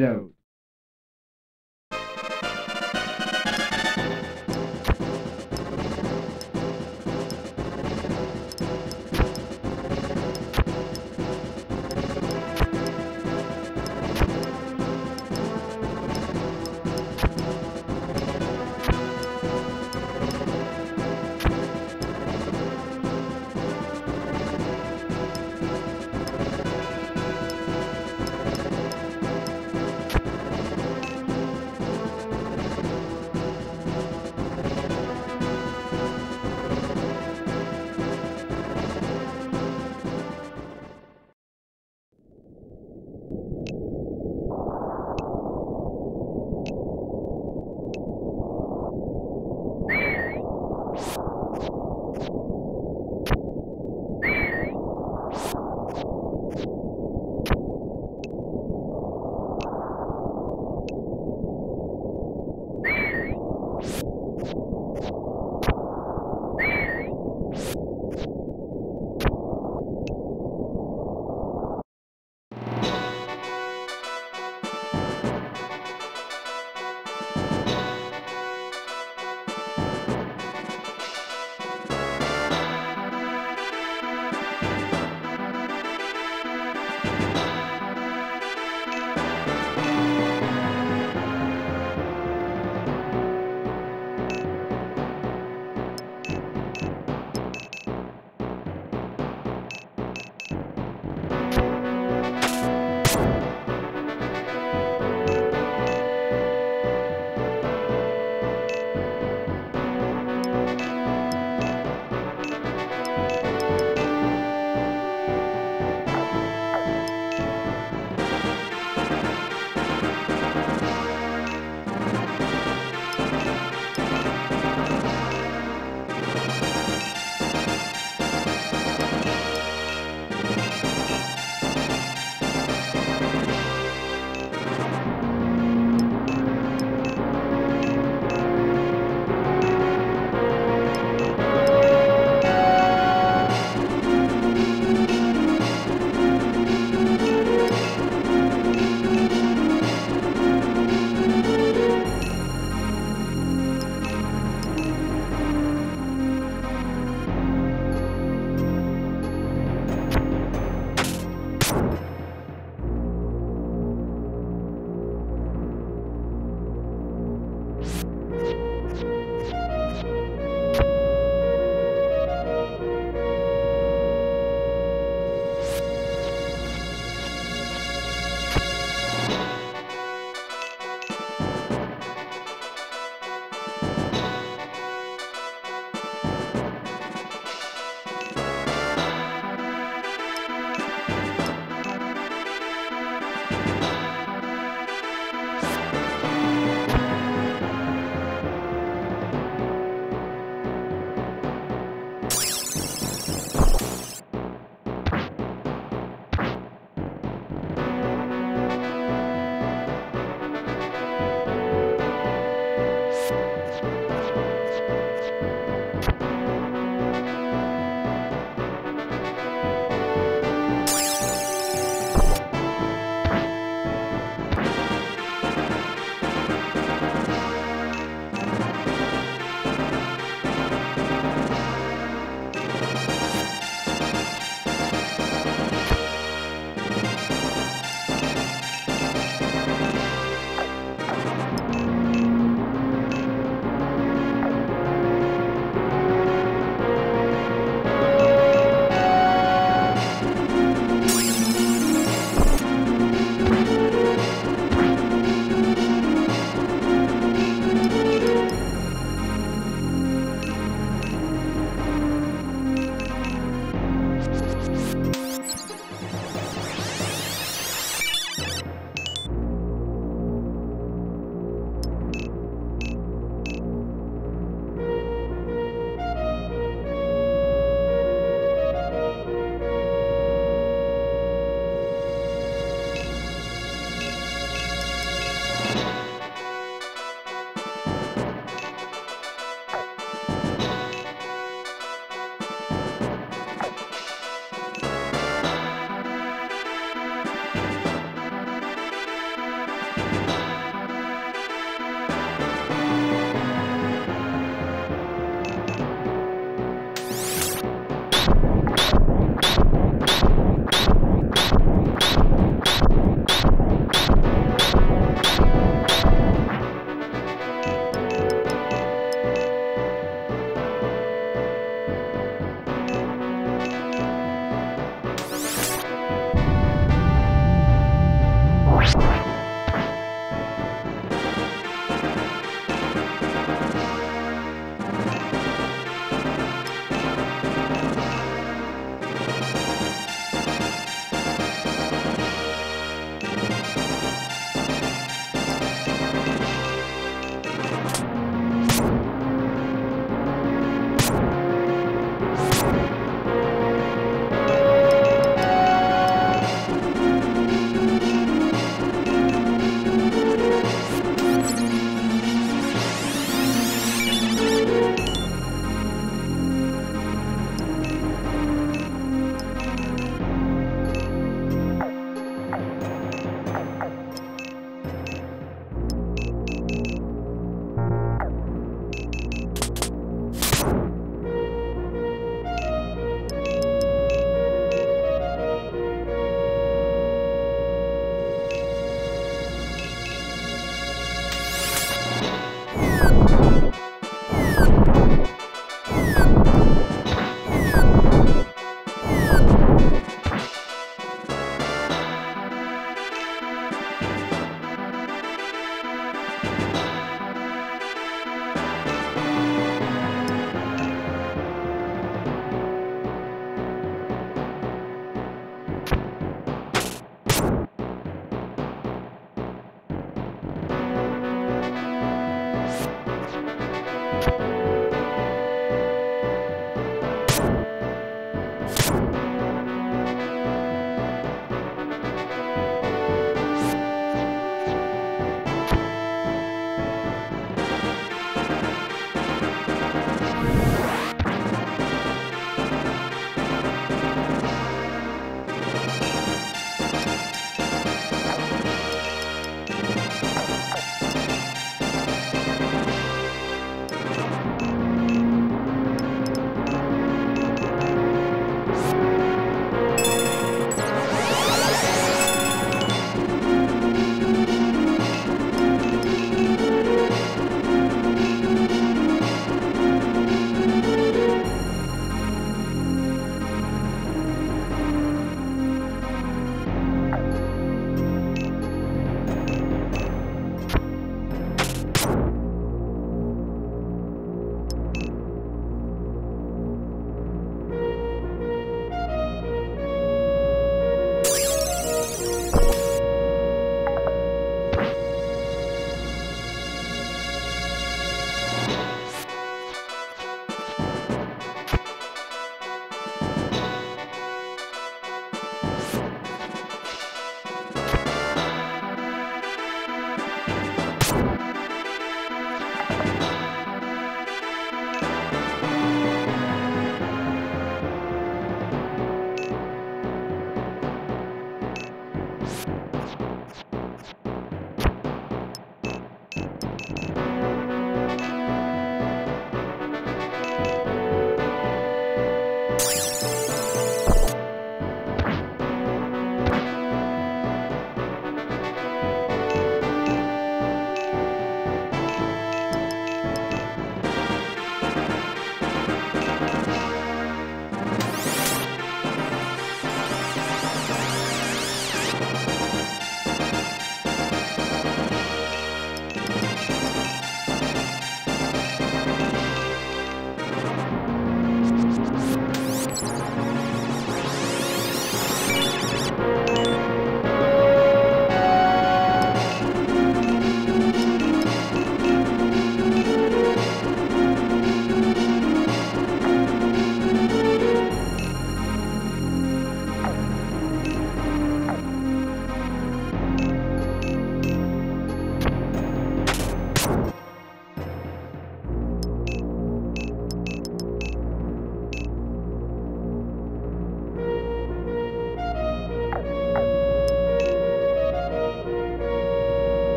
fight